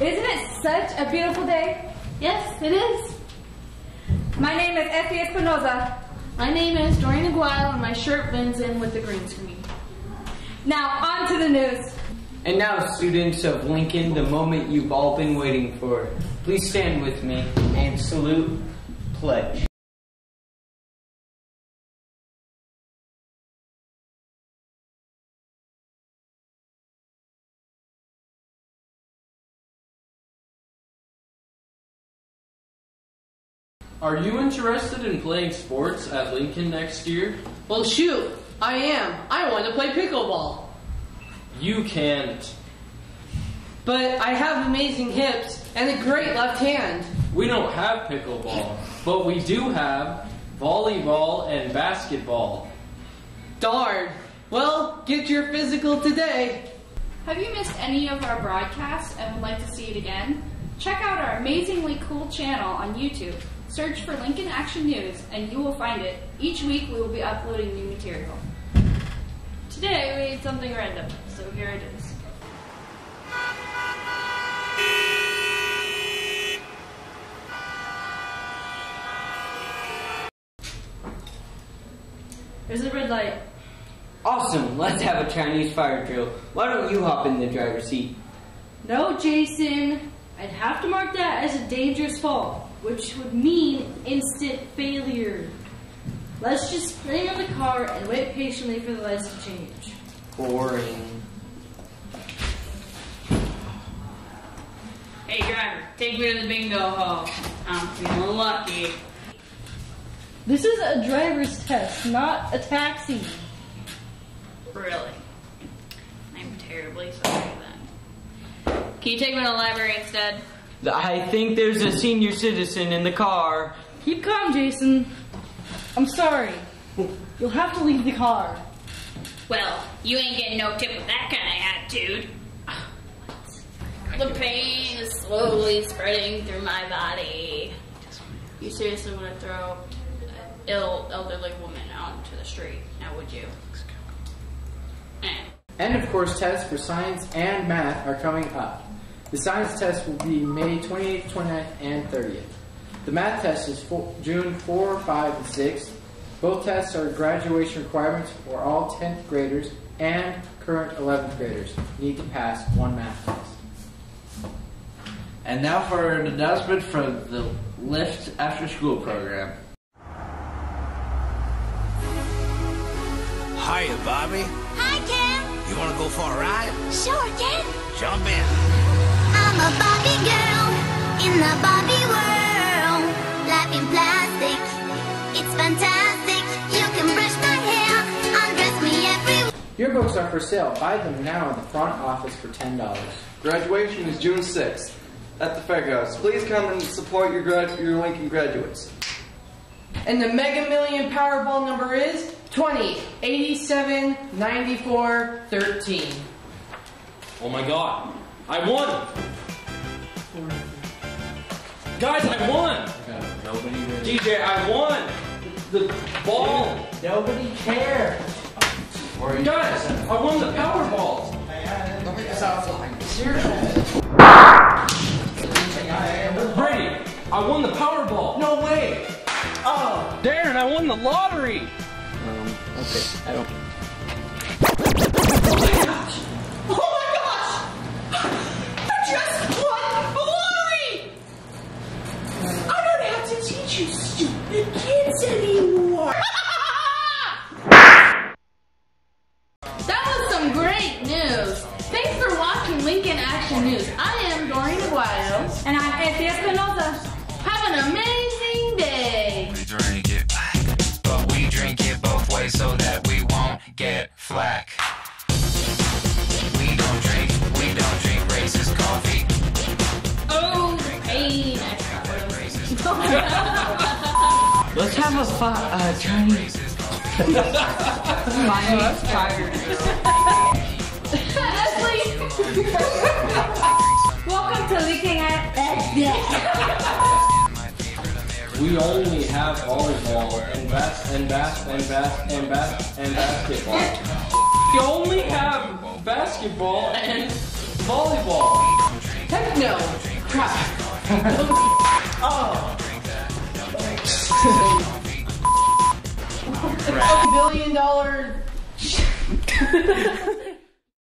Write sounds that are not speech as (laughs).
Isn't it such a beautiful day? Yes, it is. My name is Effie Espinoza. My name is Doreen Aguayo and my shirt blends in with the green screen. Now on to the news. And now, students of Lincoln, the moment you've all been waiting for. Please stand with me and salute pledge. Are you interested in playing sports at Lincoln next year? Well, shoot, I am. I want to play pickleball. You can't. But I have amazing hips and a great left hand. We don't have pickleball, but we do have volleyball and basketball. Darn. Well, get your physical today. Have you missed any of our broadcasts and would like to see it again? Check out our amazingly cool channel on YouTube. Search for Lincoln Action News and you will find it. Each week we will be uploading new material. Today we made something random, so here it is. There's a red light. Awesome, let's have a Chinese fire drill. Why don't you hop in the driver's seat? No, Jason. I'd have to mark that as a dangerous fall, which would mean instant failure. Let's just stay in the car and wait patiently for the lights to change. Boring. Hey driver, take me to the bingo hall. I'm feeling lucky. This is a driver's test, not a taxi. Really. I'm terribly sorry then. Can you take me to the library instead? I think there's a senior citizen in the car. Keep calm, Jason. I'm sorry. You'll have to leave the car. Well, you ain't getting no tip with that kind of attitude. The pain is slowly spreading through my body. You seriously want to throw an ill elderly woman out into the street? Now would you? And of course, tests for science and math are coming up. The science test will be May 28th, 29th, and 30th. The math test is for June 4, 5, and 6. Both tests are graduation requirements for all 10th graders and current 11th graders. Need to pass one math test. And now for an announcement from the Lift After School program. Hiya, Barbie. Hi, Ken. You want to go for a ride? Sure, Ken. Jump in. I'm a Barbie girl in the Barbie world. Life in plastic, it's fantastic. You can brush my hair, undress me every. Yearbooks are for sale. Buy them now in the front office for $10. Graduation is June 6th at the fairgrounds. Please come and support your, grad- your Lincoln graduates. And the Mega Million Powerball number is 20, 87, 94, 13. Oh my god. I won! Guys, I won! Nobody really. DJ, I won! The ball! Nobody cares. Guys, I won the Powerball! Brady, I won the Powerball! No way. Oh. Darren, I won the lottery! Um, okay, I don't. Stupid kids anymore. That was some great news. Thanks for watching Lincoln Action News. I am Doreen Aguayo. And I'm Effie Espinoza. Have an amazing day. We drink it, but we drink it both ways so that have a fu- uh, Chinese. (laughs) Mine is fired. Welcome to Leaking at we only have volleyball and bas and bas and bas and bas and basketball. We only have basketball and volleyball. Heck no. Crap. (laughs) oh. (laughs) billion dollar (laughs)